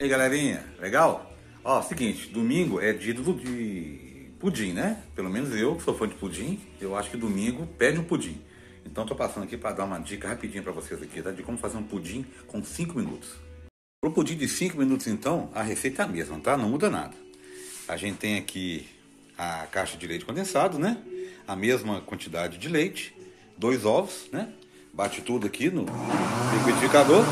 E aí galerinha, legal? Ó, seguinte, domingo é dia do, de pudim, né? Pelo menos eu, que sou fã de pudim, eu acho que domingo pede um pudim. Então tô passando aqui para dar uma dica rapidinha para vocês aqui, tá? De como fazer um pudim com 5 minutos. Para o pudim de 5 minutos então, a receita é a mesma, tá? Não muda nada. A gente tem aqui a caixa de leite condensado, né? A mesma quantidade de leite, dois ovos, né? Bate tudo aqui no liquidificador.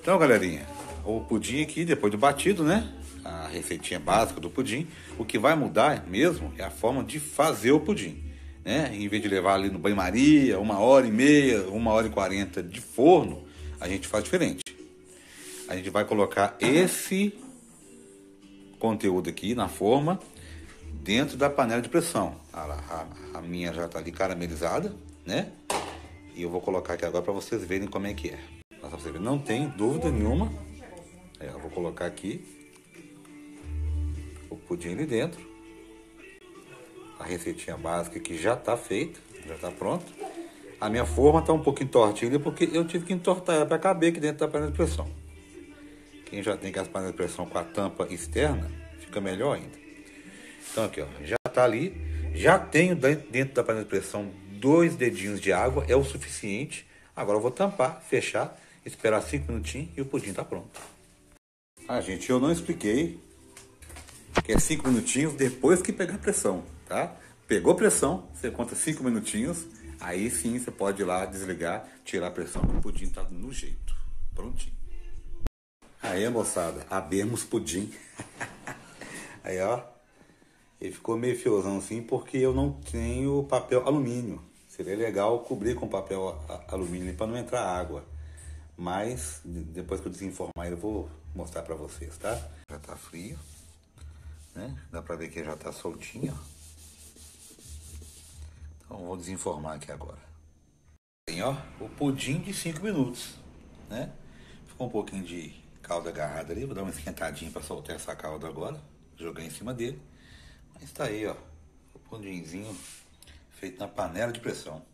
Então, galerinha, o pudim aqui, depois do batido, né? A receitinha básica do pudim. O que vai mudar mesmo é a forma de fazer o pudim. Né? Em vez de levar ali no banho-maria, uma hora e meia, uma hora e quarenta de forno, a gente faz diferente. A gente vai colocar esse conteúdo aqui na forma dentro da panela de pressão. A, a, a minha já está ali caramelizada, né? E eu vou colocar aqui agora para vocês verem como é que é. Não tem dúvida nenhuma eu vou colocar aqui o pudim ali dentro. A receitinha básica que já está feita, já está pronta. A minha forma está um pouquinho tortinha porque eu tive que entortar ela para caber aqui dentro da panela de pressão. Quem já tem as panelas de pressão com a tampa externa, fica melhor ainda. Então aqui, ó, já está ali. Já tenho dentro da panela de pressão dois dedinhos de água, é o suficiente. Agora eu vou tampar, fechar, esperar cinco minutinhos e o pudim está pronto. Ah, gente, eu não expliquei que é cinco minutinhos depois que pegar pressão, tá? Pegou pressão, você conta cinco minutinhos, aí sim você pode ir lá desligar, tirar a pressão, que o pudim tá no jeito, prontinho. Aí, moçada, abemos pudim. aí, ó, ele ficou meio fiozão assim porque eu não tenho papel alumínio. Seria legal cobrir com papel alumínio para não entrar água. Mas depois que eu desenformar eu vou mostrar para vocês, tá? Já tá frio, né? Dá para ver que já tá soltinho, Então vou desenformar aqui agora. Tem, ó, o pudim de 5 minutos, né? Ficou um pouquinho de calda agarrada ali, vou dar uma esquentadinha para soltar essa calda agora, jogar em cima dele. Mas tá aí, ó, o pudimzinho feito na panela de pressão.